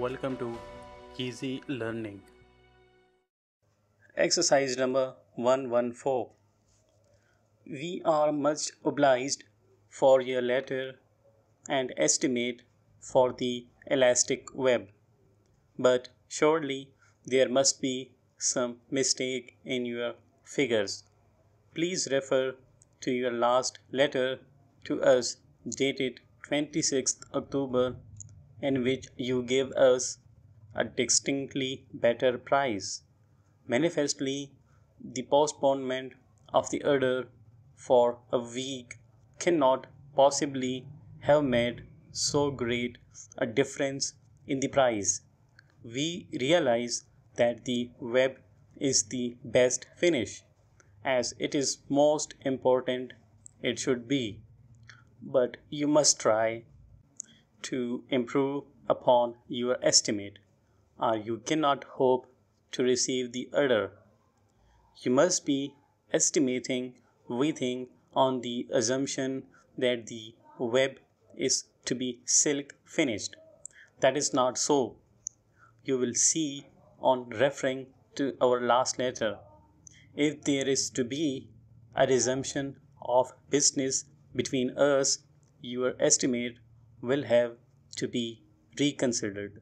Welcome to KZ Learning. Exercise number 114. We are much obliged for your letter and estimate for the elastic web. But surely there must be some mistake in your figures. Please refer to your last letter to us dated 26th October in which you gave us a distinctly better price. Manifestly, the postponement of the order for a week cannot possibly have made so great a difference in the price. We realize that the web is the best finish, as it is most important it should be. But you must try to improve upon your estimate, or you cannot hope to receive the order. You must be estimating everything on the assumption that the web is to be silk finished. That is not so. You will see on referring to our last letter. If there is to be a resumption of business between us, your estimate will have to be reconsidered.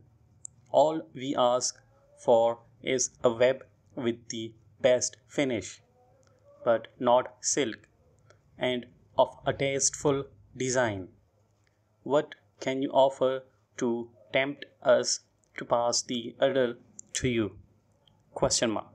All we ask for is a web with the best finish, but not silk, and of a tasteful design. What can you offer to tempt us to pass the order to you? Question mark.